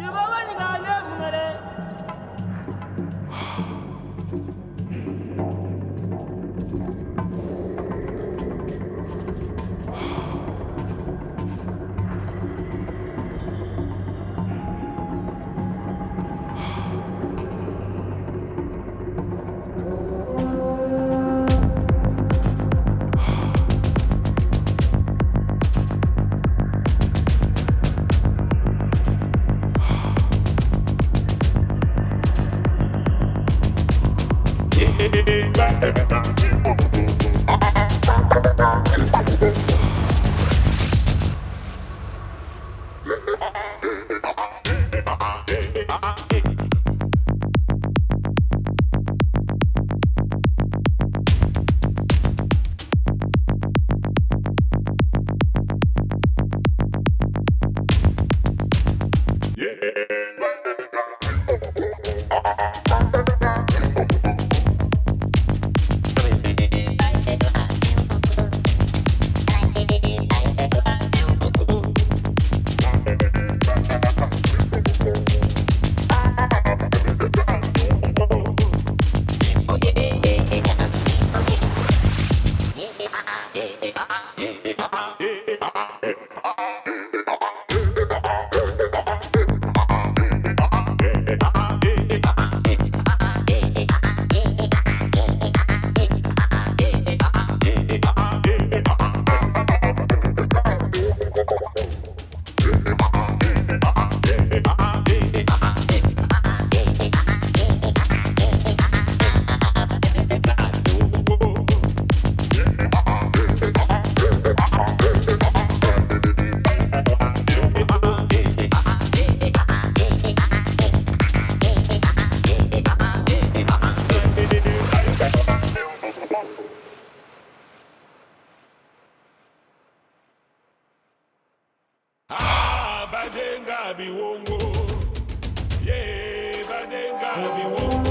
You know what? Thank you. để để badenga biwongo. Ye badenga biwongo.